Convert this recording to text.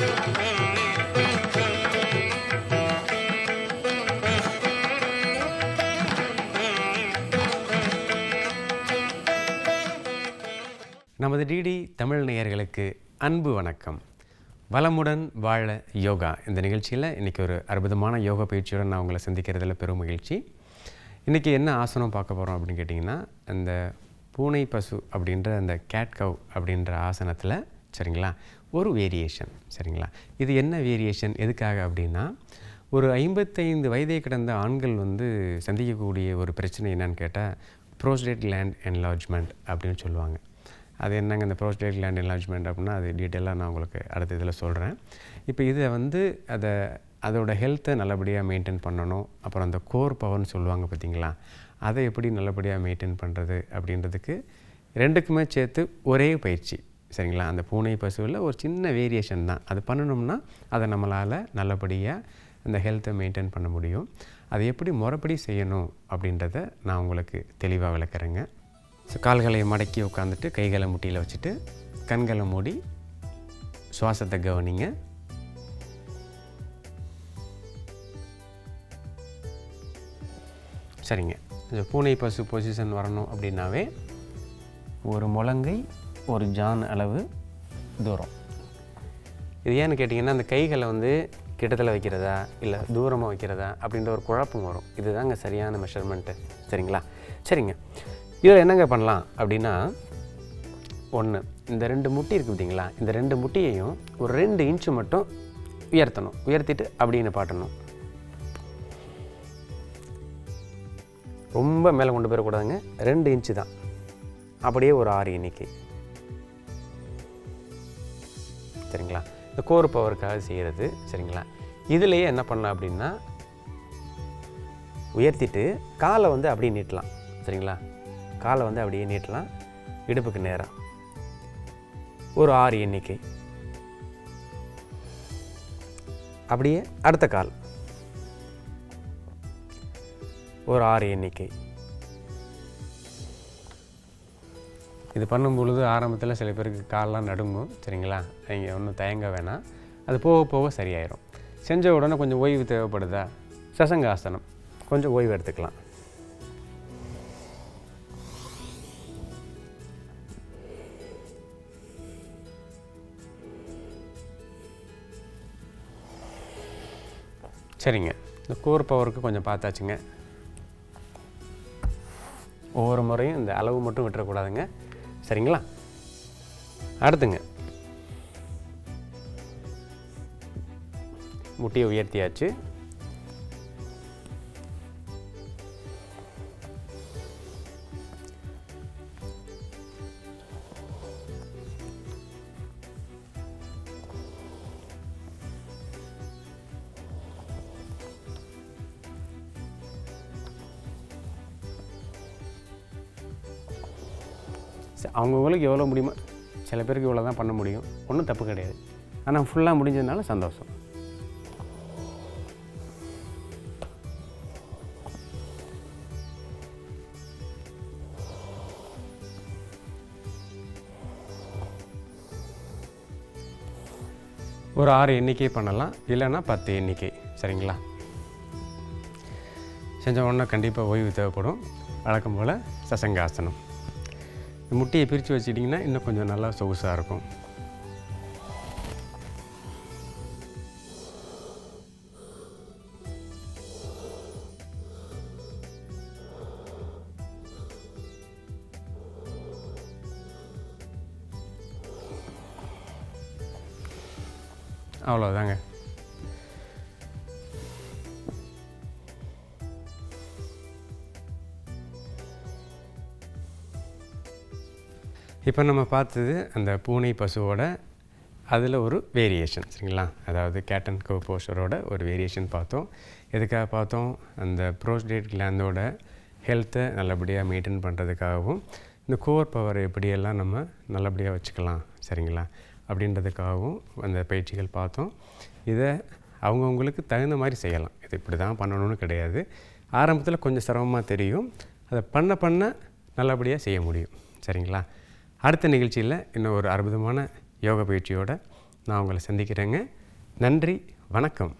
நமது டிடி தமிழ் நேயர்களுக்கு அன்பு வணக்கம். வளமுடன் வாழ யோகா இந்த நிகழ்ச்சியில் இன்றைக்கி ஒரு அற்புதமான யோகா பயிற்சியுடன் நான் உங்களை சந்திக்கிறதுல பெரும் மகிழ்ச்சி. இன்றைக்கி என்ன ஆசனம் பார்க்க போகிறோம் அப்படின்னு கேட்டிங்கன்னா அந்த பூனை பசு அப்படின்ற அந்த கேட் கவ் அப்படின்ற ஆசனத்தில் சரிங்களா? ஒரு வேரியேஷன் சரிங்களா? இது என்ன வேரியேஷன் எதுக்காக அப்படின்னா ஒரு ஐம்பத்தைந்து வயதை கடந்த ஆண்கள் வந்து சந்திக்கக்கூடிய ஒரு பிரச்சனை என்னன்னு கேட்டால் ப்ரோஸ்டேட் லேண்ட் என்லார்ஜ்மெண்ட் அப்படின்னு சொல்லுவாங்க. அது என்னங்க இந்த ப்ரோஸ்டேட் லேண்ட் என்லார்ஜ்மெண்ட் அப்படின்னா அது டீட்டெயிலாக நான் உங்களுக்கு அடுத்த இதில் சொல்கிறேன் இப்போ இதை வந்து அதை அதோட ஹெல்த்தை நல்லபடியாக மெயின்டைன் பண்ணணும். அப்புறம் அந்த கோர் பவர்னு சொல்லுவாங்க பார்த்தீங்களா அதை எப்படி நல்லபடியாக மெயின்டைன் பண்ணுறது அப்படின்றதுக்கு ரெண்டுக்குமே சேர்த்து ஒரே பயிற்சி. சரிங்களா? அந்த பூனை பசுவில் ஒரு சின்ன வேரியேஷன் தான். அது பண்ணணும்னா அதை நம்மளால் நல்லபடியாக அந்த ஹெல்த்தை மெயின்டைன் பண்ண முடியும். அதை எப்படி முறைப்படி செய்யணும் அப்படின்றத நான் உங்களுக்கு தெளிவாக விளக்குறேங்க. ஸோ கால்களை மடக்கி உட்காந்துட்டு கைகளை முட்டியில் வச்சுட்டு கண்களை மூடி சுவாசத்தை கவனிங்க. சரிங்க. இந்த பூனை பசு பொசிஷன் வரணும் அப்படின்னாவே ஒரு முழங்கை ஒரு ஜான் அளவு தூரம். இது ஏன்னு கேட்டிங்கன்னா அந்த கைகளை வந்து கிட்டத்தில் வைக்கிறதா இல்லை தூரமாக வைக்கிறதா அப்படின்ற ஒரு குழப்பம் வரும். இதுதாங்க சரியான மெஷர்மெண்ட்டு சரிங்களா? சரிங்க. இதில் என்னங்க பண்ணலாம் அப்படின்னா ஒன்று இந்த ரெண்டு முட்டி இருக்குது பார்த்தீங்களா இந்த ரெண்டு முட்டியையும் ஒரு ரெண்டு இன்ச்சு மட்டும் உயர்த்தணும். உயர்த்திட்டு அப்படின்னு பாட்டணும். ரொம்ப மேலே கொண்டு போயிடக்கூடாதுங்க. ரெண்டு இன்ச்சு தான். அப்படியே ஒரு ஆறு எண்ணிக்கை. சரிங்களா இந்த கோர் பவருக்காக செய்கிறது சரிங்களா? இதுலேயே என்ன பண்ணலாம் அப்படின்னா உயர்த்திட்டு காலை வந்து அப்படியே நீட்டலாம் சரிங்களா? காலை வந்து அப்படியே நீட்டலாம் இடுப்புக்கு நேராக ஒரு ஆறு எண்ணிக்கை. அப்படியே அடுத்த கால். ஒரு ஆறு எண்ணிக்கை. இது பண்ணும் பொழுது ஆரம்பத்தில் சில பேருக்கு கால்லாம் நடுங்கும் சரிங்களா? நீங்கள் ஒன்றும் தயங்க வேணாம். அது போக போக சரியாயிரும். செஞ்ச உடனே கொஞ்சம் ஓய்வு தேவைப்படுதா? சசங்காசனம். கொஞ்சம் ஓய்வு எடுத்துக்கலாம். சரிங்க. இந்த கோர் பவருக்கு கொஞ்சம் பார்த்தாச்சுங்க. ஒவ்வொரு முறையும் இந்த அளவு மட்டும் விட்டுறக்கூடாதுங்க. சரிங்களா? அடுத்துங்க. முட்டியை உயர்த்தியாச்சு. அவங்கவுங்களுக்கு எவ்வளோ முடியுமோ சில பேருக்கு இவ்வளோ தான் பண்ண முடியும். ஒன்றும் தப்பு கிடையாது. ஆனால் ஃபுல்லாக முடிஞ்சதுனால சந்தோஷம். ஒரு ஆறு எண்ணிக்கை பண்ணலாம். இல்லைன்னா பத்து எண்ணிக்கை. சரிங்களா? செஞ்ச உடனே கண்டிப்பாக ஓய்வு தேவைப்படும். வழக்கம் போல் சசங்காசனம். முட்டையை பிரித்து வச்சிட்டிங்கன்னா இன்னும் கொஞ்சம் நல்லா சொகுசாக இருக்கும். அவ்வளோதாங்க இப்போ நம்ம பார்த்தது அந்த பூனை பசுவோட அதில் ஒரு வேரியேஷன் சரிங்களா? அதாவது கேட்டன் கோ போஸ்டரோட ஒரு வேரியேஷன் பார்த்தோம். எதுக்காக பார்த்தோம்? அந்த ப்ரோஸ்டேட் கிளாந்தோட ஹெல்த்தை நல்லபடியாக மெயின்டைன் பண்ணுறதுக்காகவும் இந்த கோர் பவர் எப்படியெல்லாம் நம்ம நல்லபடியாக வச்சுக்கலாம் சரிங்களா? அப்படின்றதுக்காகவும் அந்த பயிற்சிகள் பார்த்தோம். இதை அவங்கவுங்களுக்கு தகுந்த மாதிரி செய்யலாம். இது இப்படி தான் பண்ணணும்னு கிடையாது. ஆரம்பத்தில் கொஞ்சம் சிரமமாக தெரியும். அதை பண்ண பண்ண நல்லபடியாக செய்ய முடியும் சரிங்களா? அடுத்த நிகழ்ச்சியில் இன்னும் ஒரு அற்புதமான யோக பயிற்சியோடு நான் உங்களை சந்திக்கிறேங்க. நன்றி வணக்கம்.